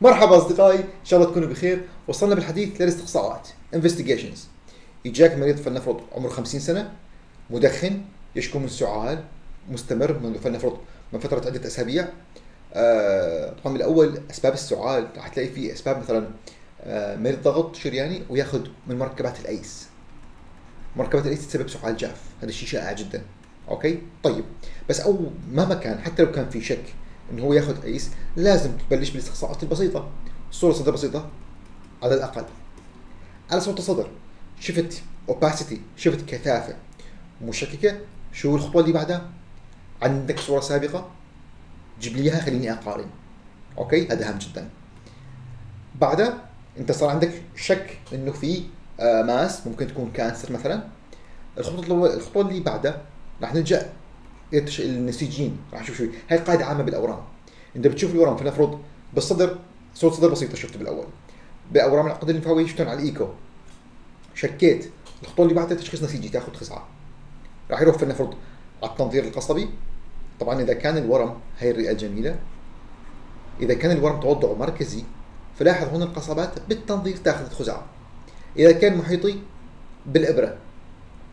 مرحبا أصدقائي إن شاء الله تكونوا بخير. وصلنا بالحديث للاستقصاءات investigations. يجاك مريض فلنفرض عمره 50 سنة مدخن يشكو من سعال مستمر منذ فلنفرض من فترة عدة أسابيع. آه، طبعا من الأول أسباب السعال راح تلاقي فيه أسباب مثلا آه، مريض ضغط شرياني وياخذ من مركبات ال ACE. مركبات ال ACE تسبب سعال جاف. هذا الشيء شائع جدا. okay؟ طيب. بس أو مهما كان حتى لو كان في شك إنه هو ياخذ أيس لازم تبلش بالاستقصاءات البسيطة. صورة صدر بسيطة على الأقل. على صورة الصدر شفت opacity شفت كثافة مشككة. شو الخطوة اللي بعدها؟ عندك صورة سابقة؟ جيب لي إياها خليني أقارن. okay؟ هذا أهم جدا. بعدها أنت صار عندك شك إنه في آه، mass ممكن تكون cancer مثلا. الخطوة الخطوة اللي بعدها راح نلجأ النسيجين؟ راح نشوف شوي. هاي قاعدة عامة بالأورام. أنت بتشوف الورم فلنفرض بالصدر صوت صدر بسيطه شفته بالاول بأورام العقد الليمفاويه شفتهم على الإيكو. شكيت. الخطوة اللي بعدها تشخيص نسيجي تاخذ خزعه راح يروح فلنفرض على التنظير القصبي. طبعا إذا كان الورم هي الرئة الجميلة. إذا كان الورم توضعه مركزي فلاحظ هون القصبات بالتنظير تاخذ خزعة. إذا كان محيطي بالإبرة.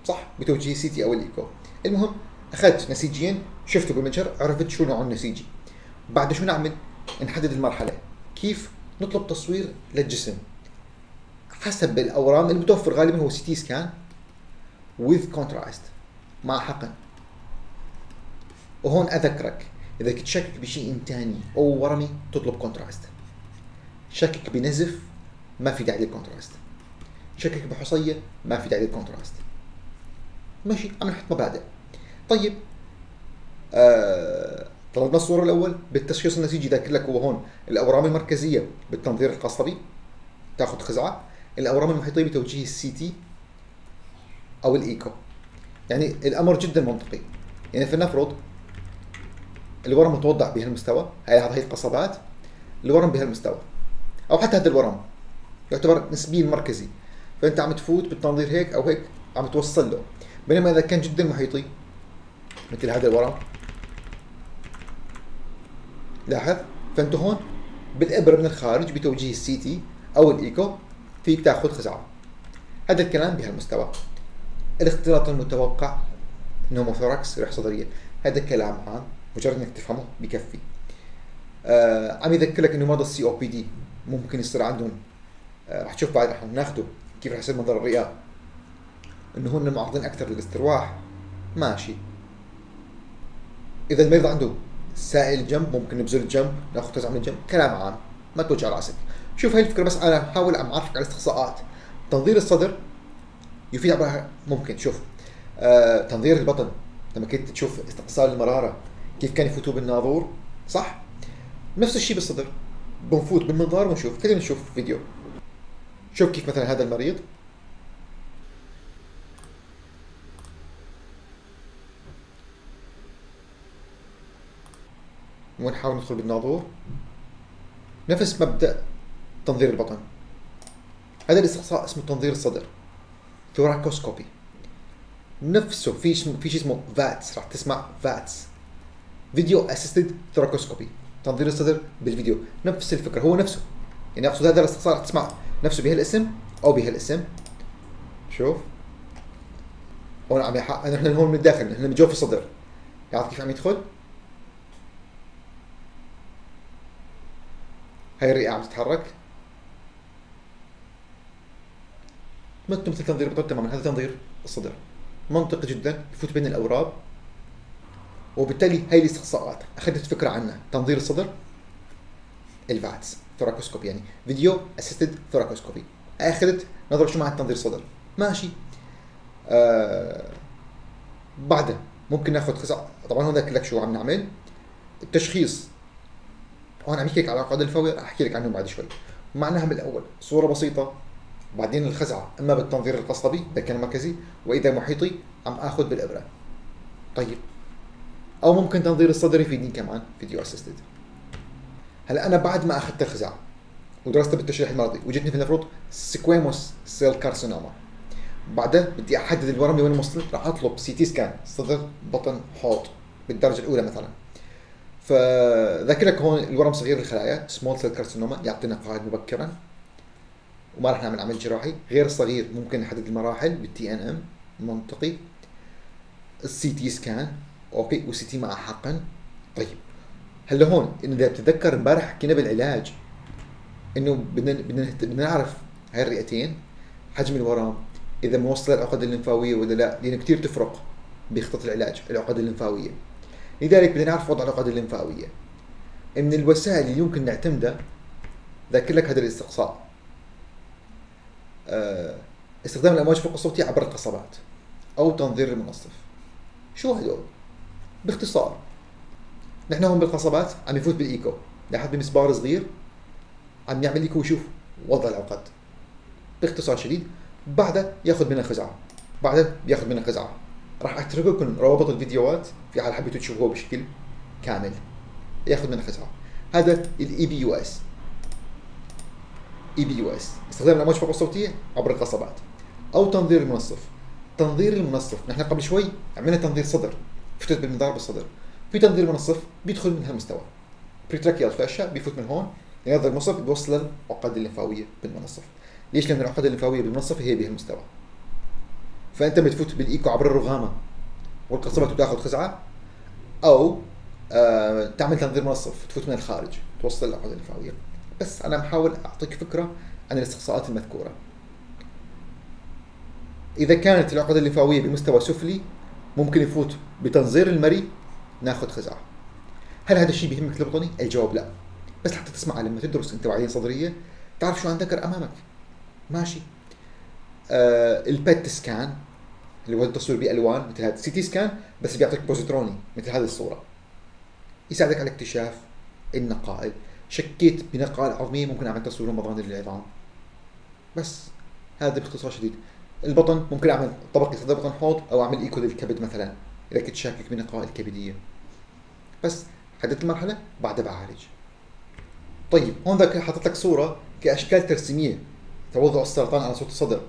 صح؟ بتوجيه CT أو الإيكو. المهم أخذت نسيجين شفته بالمجهر عرفت شو نوع النسيجي. بعد شو نعمل؟ نحدد المرحلة. كيف نطلب تصوير للجسم؟ حسب الأورام المتوفر غالبا هو CT scan with contrast. مع حقن. وهون أذكرك إذا كنت شاكك بشيء ثاني أو ورمي تطلب contrast شاكك بنزف ما في داعي لل contrast شاكك بحصية ما في داعي لل contrast ماشي عم نحط مبادئ. طيب. آه طلبنا الصورة الأول بالتشخيص النسيجي ذاكر لك هو هون الأورام المركزية بالتنظير القصبي تاخذ خزعة. الأورام المحيطية بتوجيه ال CT أو الإيكو يعني الأمر جدا منطقي. يعني فلنفرض الورم متوضع بهالمستوى. هاي هذه القصبات. الورم بهالمستوى. أو حتى هذا الورم يعتبر نسبيا مركزي. فأنت عم تفوت بالتنظير هيك أو هيك عم توصل له. بينما إذا كان جدا محيطي مثل هذا الورم لاحظ فانت هون بالإبرة من الخارج بتوجيه ال CT أو الايكو فيك تأخذ خزعة. هذا الكلام بهالمستوى الاختلاط المتوقع pneumothorax ريح صدرية. هذا كلام عام مجرد إنك تفهمه بكفي. آه عم يذكر لك إنه مرضى ال COPD ممكن يصير عندهم. آه رح تشوف بعد رح ناخده كيف رح يصير منظر الرئة. إنه هن معرضين أكثر للاسترواح. ماشي. إذا المريض عنده سائل جنب ممكن نبذل الجنب ناخذ خزعة من الجنب كلام عام ما توجع رأسك. شوف هاي الفكرة بس أنا بحاول عم أعرفك على الاستقصاءات تنظير الصدر يفيد على ممكن شوف آه تنظير البطن. لما كنت تشوف استئصال المرارة كيف كان يفوتوا بالناظور صح؟ نفس الشيء بالصدر. بنفوت بالمنظار ونشوف. خلينا نشوف فيديو. شوف كيف مثلا هذا المريض. ونحاول ندخل بالناظور نفس مبدأ تنظير البطن. هذا الاستقصاء اسمه تنظير الصدر thoracoscopy نفسه في في شيء اسمه VATS راح تسمع VATS. video assisted thoracoscopy تنظير الصدر بالفيديو. نفس الفكرة هو نفسه. يعني أقصد هذا الاستقصاء راح تسمع نفسه بهالاسم أو بهالاسم. شوف. هون عم يحق نحن هون من الداخل نحن من جوف الصدر. يعرف كيف عم يدخل؟ هاي الرئة عم تتحرك. مثل مثل تنظير البطن تماما هذا تنظير الصدر. منطقي جدا يفوت بين الاوراب وبالتالي هاي الاستقصاءات أخذت فكرة عنها تنظير الصدر. ال VATS thoracoscopy يعني video assisted thoracoscopy أخذت نظرة شو معنى تنظير الصدر. ماشي. آه بعدها ممكن ناخذ طبعا هون لك شو عم نعمل. التشخيص هون عم يحكي لك على العقد اللمفاوية رح احكي لك عنه بعد شوي. معناها من الأول صورة بسيطة بعدين الخزعة إما بالتنظير القصبي اذا كان مركزي وإذا محيطي عم آخذ بالإبرة. طيب. أو ممكن تنظير الصدر يفيدني كمان video assisted هلا أنا بعد ما أخذت الخزعة ودرست بالتشريح المرضي وجتني في المفروض squamous cell carcinoma بعدها بدي أحدد الورم وين وصلت راح أطلب CT scan صدر بطن حوض بالدرجة الأولى مثلا. فذاكر لك هون الورم صغير الخلايا small cell carcinoma يعطينا نقائل مبكرا. وما راح نعمل عمل جراحي. غير الصغير ممكن نحدد المراحل بال TNM منطقي. ال CT scan okay؟ وال CT مع حقن. طيب. هلا هون إذا بتتذكر امبارح حكينا بالعلاج إنه بدنا بدنا بدنا نعرف هاي الرئتين حجم الورم إذا موصلة العقد الليمفاوية ولا لا؟ لأنه كثير تفرق بخطة العلاج العقد الليمفاوية. لذلك بدنا نعرف وضع العقد الليمفاوية. من الوسائل اللي يمكن نعتمدها ذاكر لك هذا الاستقصاء. آه، استخدام الأمواج فوق الصوتية عبر القصبات أو تنظير المنصف. شو هدول؟ باختصار نحن هون بالقصبات عم يفوت بالإيكو. لاحظ بمسبار صغير عم يعمل إيكو ويشوف وضع العقد باختصار شديد بعدها يأخذ منها خزعة. بعدها بياخذ منها خزعة. راح اترك لكم روابط الفيديوهات في حال حبيتوا تشوفوه بشكل كامل. ياخذ منها خزعه هذا الاي بي يو اس اي بي يو اس استخدام الأمواج فوق الصوتية عبر القصبات. أو تنظير المنصف. تنظير المنصف. نحن قبل شوي عملنا تنظير صدر. فتت بالمنظار بالصدر. في تنظير منصف بيدخل من هالمستوى. pretracheal fascia بيفوت من هون ينظر المنصف بيوصل للعقد الليمفاوية بالمنصف. ليش؟ لأن العقد الليمفاوية بالمنصف هي بهالمستوى. فأنت بتفوت بالإيكو عبر الرغامة. والقصبات بتاخذ خزعة. أو آه تعمل تنظير منصف تفوت من الخارج توصل للعقد الليمفاويه بس أنا محاول أعطيك فكرة عن الاستقصاءات المذكورة. إذا كانت العقد الليمفاويه بمستوى سفلي ممكن يفوت بتنظير المري ناخذ خزعة. هل هذا الشيء بيهمك البطني؟ الجواب لا. بس حتى تسمع لما تدرس انت وعيين صدرية تعرف شو عندك أمامك. ماشي. ال PET scan اللي هو التصوير بألوان مثل هذا. CT scan بس بيعطيك بوزيتروني مثل هذه الصورة. يساعدك على اكتشاف النقائل شكيت بنقائل عظمية ممكن أعمل تصوير رمضان للعظام. بس هذا باختصار شديد. البطن ممكن أعمل طبقة صدر بطن حوض أو أعمل إيكو للكبد مثلا إذا كنت شاكك بنقائل كبدية. بس حددت المرحلة بعدها بعالج. طيب هون ذاك حاطط لك صورة كأشكال ترسيمية. توضع السرطان على صوت الصدر.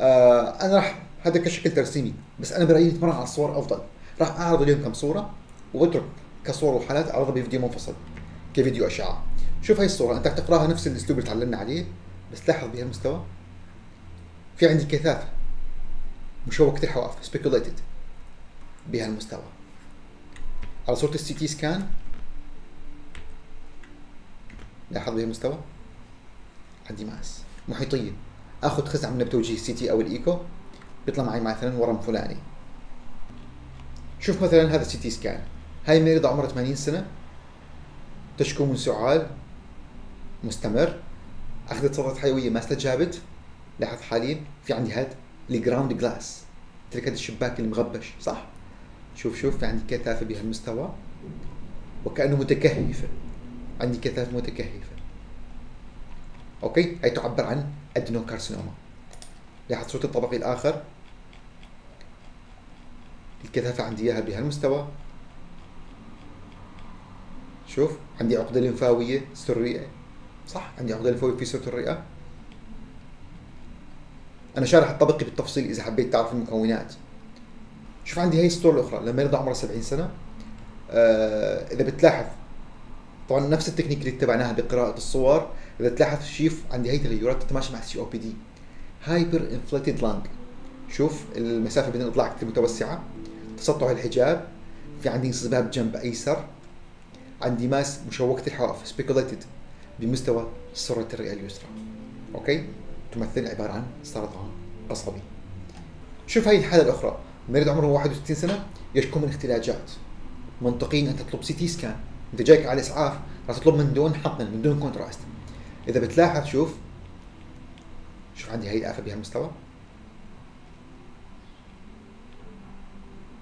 آه أنا راح هذا كشكل ترسيمي بس أنا برأيي نتمرن على الصور أفضل. راح أعرض اليوم كم صورة وأترك كصور وحالات أعرضها بفيديو منفصل كفيديو أشعة. شوف هاي الصورة أنت تقراها نفس الاسلوب اللي تعلمنا عليه بس لاحظ بهالمستوى. في عندي كثافة مشوكه الحواف spiculated بهالمستوى. على صورة ال CT scan لاحظ بهالمستوى؟ عندي mass. محيطية. أخذ خزعة من بتوجيه ال CT أو الإيكو بيطلع معي مثلا ورم فلاني. شوف مثلا هذا CT scan. هاي مريضة عمرها 80 سنة تشكو من سعال مستمر أخذت صادات حيوية ما استجابت. لاحظ حاليا في عندي هاد ال ground glass. مثل الشباك المغبش صح؟ شوف شوف في عندي كثافة بهالمستوى وكأنه متكهفة. عندي كثافة متكهفة. أوكي؟ هي تعبر عن ادينوكارسينوما لاحظ صوت الطبقي الآخر. الكثافة عندي إياها بهالمستوى. شوف عندي عقدة لمفاوية سرية صح عندي عقدة لمفاوية في سورة الرئة. أنا شارح الطبقي بالتفصيل إذا حبيت تعرف المكونات. شوف عندي هي الصورة الأخرى لما يرضى عمره 70 سنة. آه إذا بتلاحظ طبعا نفس التكنيك اللي اتبعناها بقراءة الصور. إذا تلاحظ شيف عندي هي تغيرات تتماشى مع ال COPD hyperinflated lung شوف المسافة بين الإضلاع كثير متوسعة. تسطع الحجاب. في عندي انصباب جنب أيسر. عندي mass مشوكة الحواف. spiculated بمستوى سرة الرئة اليسرى. okay؟ تمثل عبارة عن سرطان قصبي شوف هاي الحالة الأخرى. مريض عمره 61 سنة يشكو من اختلاجات. منطقيا أن تطلب CT scan أنت جايك على إسعاف راح تطلب من دون حقن من دون contrast. إذا بتلاحظ شوف. شوف عندي هاي الآفة بهالمستوى.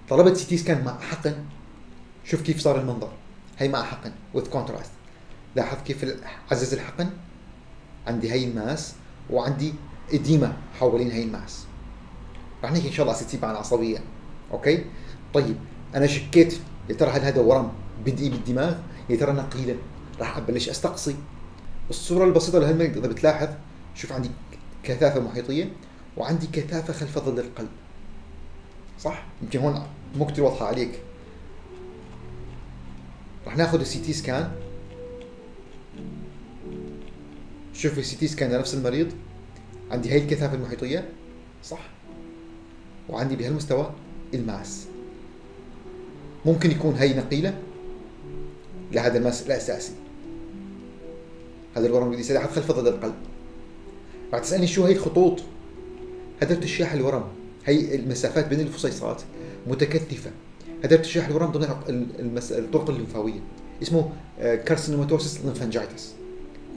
طلبت CT scan مع حقن شوف كيف صار المنظر. هي مع حقن with contrast. لاحظ كيف عزز الحقن. عندي هي ال mass وعندي edema حوالين هي ال mass. رح نحكي إن شاء الله ستي عن العصبية. okay؟ طيب أنا شكيت يا ترى هل هذا ورم بدئي بالدماغ؟ يا ترى نقيلة راح أبلش أستقصي. الصورة البسيطة لهالمريض إذا بتلاحظ شوف عندي كثافة محيطية وعندي كثافة خلف ظل القلب. صح؟ يمكن هون مو كثير واضحة عليك. راح ناخذ ال CT scan شوف ال CT scan لنفس المريض. عندي هاي الكثافة المحيطية. صح؟ وعندي بهالمستوى ال mass. ممكن يكون هاي نقيلة لهذا ال mass الأساسي. هذا الورم بدئي قاعد خلف ظل القلب. بعد تسألني شو هي الخطوط؟ هذا ارتشاح الورم. هي المسافات بين الفصيصات متكثفة. هذا ارتشاح الورم ضمن. الطرق الليمفاوية. اسمه carcinomatosis lymphangitis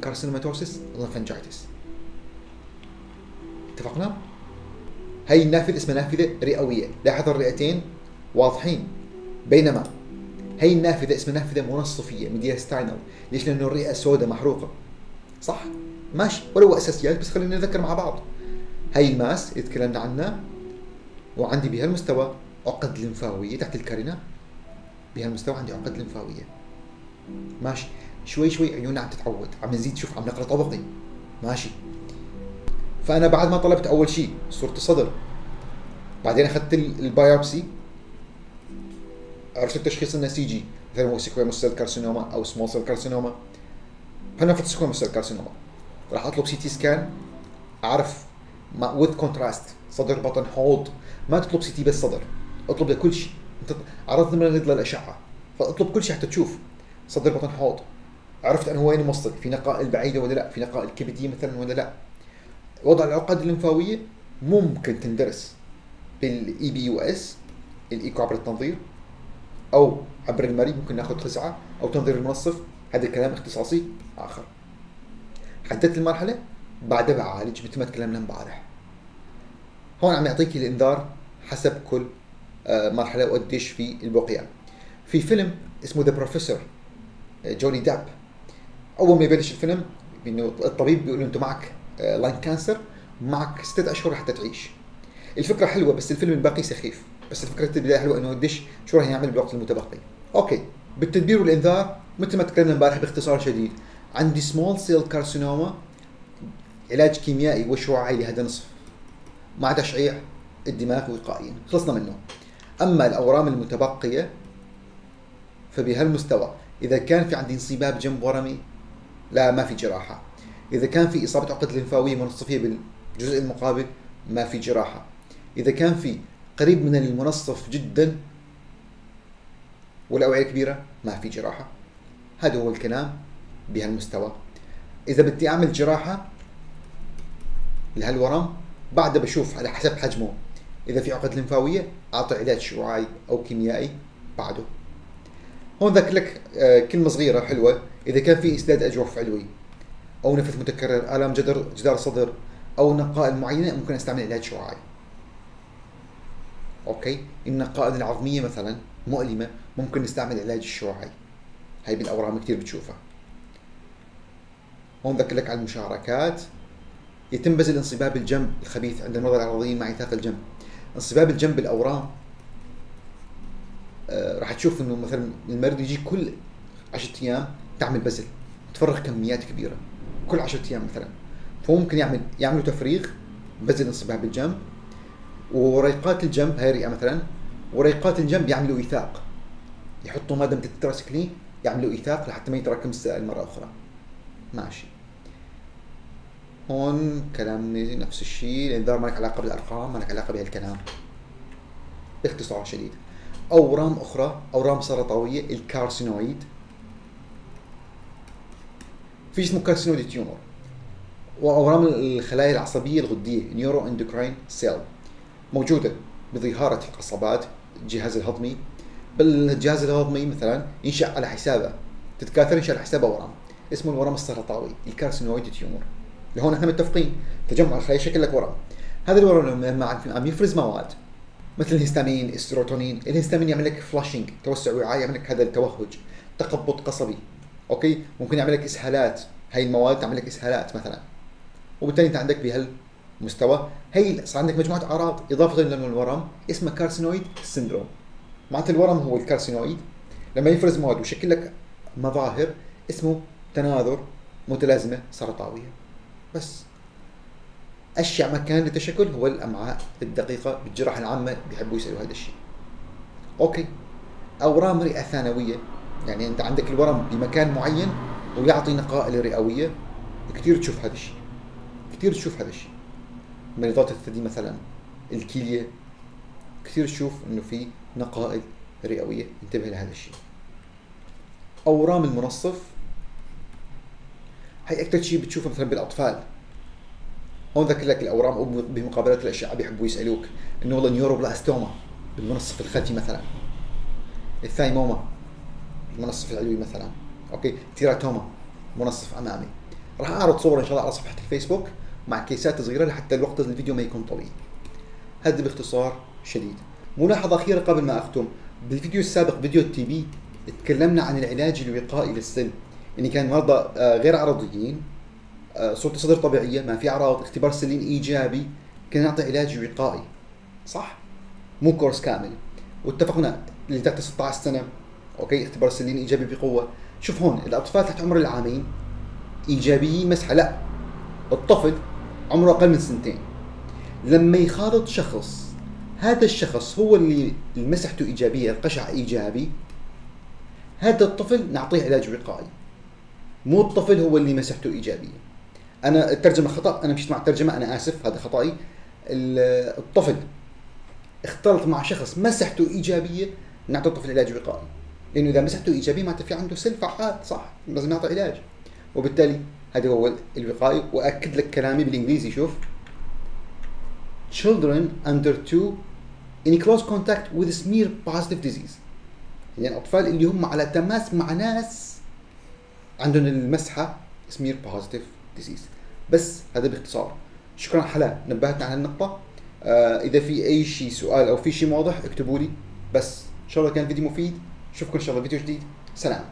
carcinomatosis lymphangitis اتفقنا؟ هي النافذة اسمها نافذة رئوية. لاحظ الرئتين واضحين. بينما هي النافذة اسمها نافذة منصفية mediastinal ليش؟ لأنه الرئة سوداء محروقة. صح؟ ماشي. ولو أساسيات بس خلينا نذكر مع بعض. هي ال mass اللي تكلمنا عنها وعندي بهالمستوى عقد لمفاوية تحت ال carina بهالمستوى عندي عقد لمفاوية ماشي. شوي شوي عيوننا عم تتعود. عم نزيد. شوف عم نقرأ طبقي. ماشي. فأنا بعد ما طلبت أول شيء صورة الصدر. بعدين أخذت ال biopsy. عرفت التشخيص انه سي جي مثلا هو squamous cell carcinoma أو small cell carcinoma فلنفرض squamous cell carcinoma. راح أطلب CT scan أعرف with contrast صدر بطن حوض ما تطلب CT بس صدر. أطلب لكل شيء. أنت عرضت للأشعة. فأطلب كل شيء حتى تشوف. صدر بطن حوض عرفت أنا وين موصل في نقائل بعيدة ولا لا؟ في نقائل كبدية مثلا ولا لا؟ وضع العقد الليمفاوية ممكن تندرس بال EBUS الايكو عبر التنظير أو عبر المري ممكن ناخذ خزعة أو تنظير المنصف. هذا كلام اختصاصي آخر. حددت المرحلة بعدها بعالج مثل ما تكلمنا امبارح. هون عم يعطيك الإنذار حسب كل آه، مرحلة وقديش في البقيه في فيلم اسمه The Professor Johnny Depp أول ما يبلش الفيلم إنه الطبيب بيقول له أنت معك lung cancer معك ستة أشهر حتى تعيش. الفكرة حلوة بس الفيلم الباقي سخيف. بس فكره البداية حلوة إنه قديش شو راح يعمل بالوقت المتبقي. okay بالتدبير والإنذار مثل ما تكلمنا امبارح باختصار شديد. عندي small cell carcinoma علاج كيميائي وشعاعي لهذا نصف مع تشعيع الدماغ وقائيا خلصنا منه. أما الأورام المتبقية فبهالمستوى إذا كان في عندي انصباب جنب ورمي لا ما في جراحة. إذا كان في إصابة عقد لمفاويه منصفية بالجزء المقابل ما في جراحة. إذا كان في قريب من المنصف جدا والاوعيه كبيرة ما في جراحة. هذا هو الكلام بهالمستوى. إذا بدي أعمل جراحة لهالورم بعدها بشوف على حسب حجمه. إذا في عقد لمفاويه أعطي علاج شعاعي أو كيميائي بعده. هون ذكر لك آه، كلمة صغيرة حلوة. إذا كان في إسداد أجوف علوي أو نفث متكرر آلام جدر جدار صدر أو نقائل معينة ممكن أستعمل علاج شعاعي. أوكي؟ النقائل العظمية مثلا مؤلمة ممكن نستعمل علاج الشعاعي هاي بالاورام كثير بتشوفها. هون ذكر لك على المشاركات. يتم بذل انصباب الجنب الخبيث عند المرضى العرضيين مع إيثاق الجنب. انصباب الجنب بالاورام آه راح تشوف إنه مثلا المريض يجي كل 10 أيام تعمل بذل تفرغ كميات كبيرة. كل 10 أيام مثلا. فممكن يعمل يعملوا تفريغ بذل انصباح بالجنب وريقات الجنب هاي الرئه مثلا وريقات الجنب يعملوا إيثاق. يحطوا مادة تتراسكلين يعملوا إيثاق لحتى ما يتراكم السائل مرة أخرى. ماشي. هون كلامي نفس الشيء الانذار ما لك علاقة بالأرقام ما لك علاقة بهالكلام باختصار شديد. اورام أخرى اورام سرطانيه ال carcinoid. في اسمه carcinoid tumor واورام الخلايا العصبية الغدية neuroendocrine cell موجودة بظهارة القصبات الجهاز الهضمي. بالجهاز الهضمي مثلا ينشأ على حسابه. تتكاثر ينشأ على حساب اورام اسمه الورم السرطاني ال carcinoid tumor لهون إحنا متفقين تجمع الخلايا يشكل لك ورم. هذا الورم لما عم يفرز مواد مثل الهستامين السيروتونين. الهستامين يعمل لك flushing توسع وعاء يعمل لك هذا التوهج. تقبض قصبي okay؟ ممكن يعمل لك إسهالات. هاي المواد تعمل لك إسهالات مثلا. وبالتالي أنت عندك بهالمستوى هي صار عندك مجموعة أعراض إضافة للورم اسمها carcinoid syndrome معناته الورم هو ال carcinoid. لما يفرز مواد ويشكل لك مظاهر اسمه تناذر متلازمة سرطانية. بس اشيع مكان للتشكل هو الأمعاء الدقيقة بالجراحه العامة بيحبوا يسألوا هذا الشيء. okay. أورام رئة ثانوية. يعني أنت عندك الورم بمكان معين ويعطي نقائل رئوية. كثير تشوف هذا الشيء. كثير تشوف هذا الشيء. مريضات الثدي مثلا. الكلية. كثير تشوف إنه في نقائل رئوية. انتبه لهذا الشيء. أورام المنصف. هي أكثر شيء بتشوفه مثلا بالأطفال. هون ذكر لك الأورام أو بمقابلات الأشعة بيحبوا يسألوك إنه والله نيوروبلاستوما بالمنصف الخلفي مثلا. الثايموما المنصف العلوي مثلا. أوكي؟ تيراتوما منصف أمامي. راح أعرض صور إن شاء الله على صفحة الفيسبوك مع كيسات صغيرة لحتى الوقت الفيديو ما يكون طويل. هذا باختصار شديد. ملاحظه أخيرة قبل ما أختم. بالفيديو السابق فيديو التي بي تكلمنا عن العلاج الوقائي للسل يعني كان مرضى آه، غير عرضيين آه، صورة صدر طبيعية ما في أعراض اختبار سلين إيجابي كنا نعطي علاج وقائي. صح؟ مو كورس كامل. واتفقنا اللي تحت 16 سنة. أوكي؟ اختبار سلين إيجابي بقوة. شوف هون الأطفال تحت عمر العامين إيجابيين مسحة. لا. الطفل عمره أقل من سنتين. لما يخالط شخص هذا الشخص هو اللي مسحته إيجابية القشع إيجابي. هذا الطفل نعطيه علاج وقائي. مو الطفل هو اللي مسحته إيجابية. أنا الترجمة خطأ أنا مشيت مع الترجمة أنا آسف هذا خطأي. الطفل اختلط مع شخص مسحته إيجابية نعطي الطفل علاج وقائي. لأنه إذا مسحته إيجابية معناته في عنده سل فعال صح لازم نعطي علاج. وبالتالي هذا هو الوقائي. وأكد لك كلامي بالإنجليزي شوف. Children under 2 in close contact with smear positive disease. يعني الأطفال اللي هم على تماس مع ناس عندهم المسحة smear positive disease بس هذا باختصار. شكرا حلا نبهتنا على النقطه آه إذا في أي شيء سؤال أو في شيء واضح اكتبوا لي. بس إن شاء الله كان فيديو مفيد. اشوفكم إن شاء الله فيديو جديد. سلام.